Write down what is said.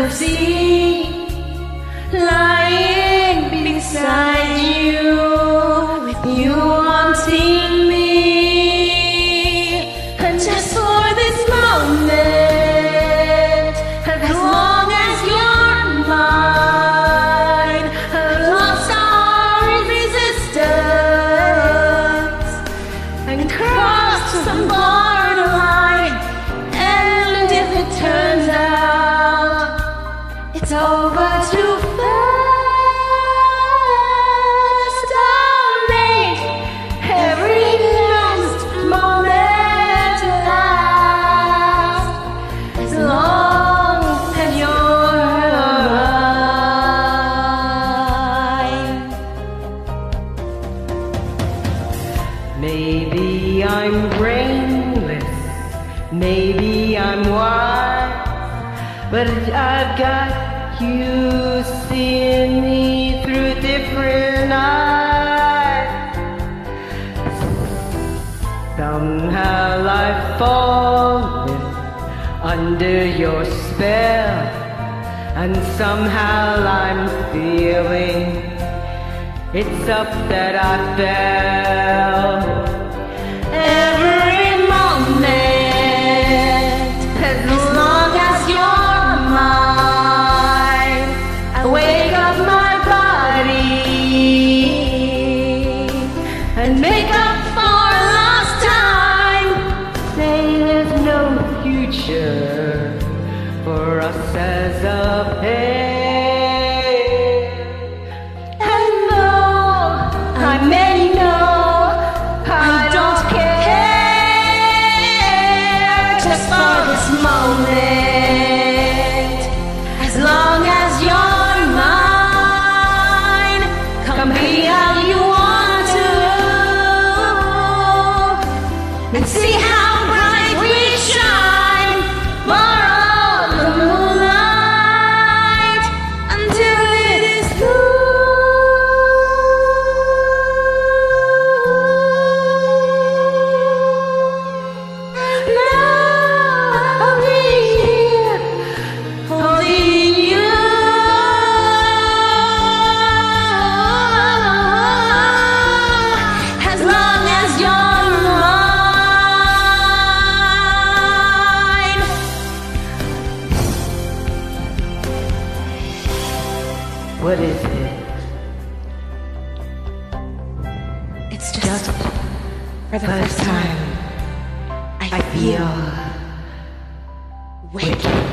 could foresee lying beside you with you wanting me. And just for this moment Maybe I'm brainless, maybe I'm wise, but I've got you seeing me through different eyes. Somehow I've fallen under your spell, and somehow I'm feeling it's up that I fell. And make up for lost time. Say there's no future for us as a What is it? It's just for the first time I feel wicked.